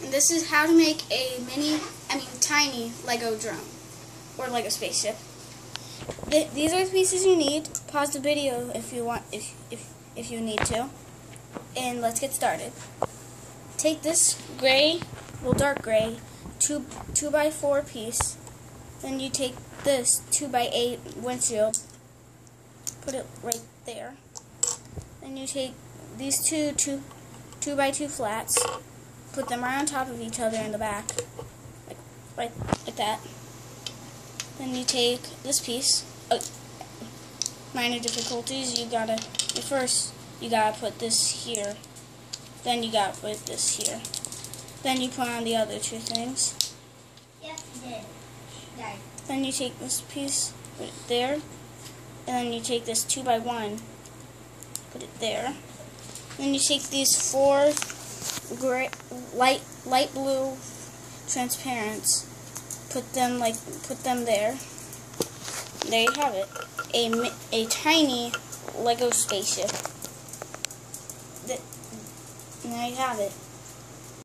This is how to make a mini, I mean tiny Lego drone or Lego spaceship. Th these are the pieces you need. Pause the video if you want, if if if you need to, and let's get started. Take this gray, well dark gray, two two by four piece. Then you take this two by eight windshield, put it right there. Then you take these two two two by two flats put them right on top of each other in the back, like right like that. Then you take this piece. Oh, minor difficulties. You gotta first you gotta put this here. Then you gotta put this here. Then you put on the other two things. Yes, you did. Right. Then you take this piece, put it there, and then you take this two by one, put it there. Then you take these four gray, light, light blue transparents. Put them like, put them there. There you have it. A, a tiny Lego spaceship. There you have it.